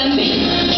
também.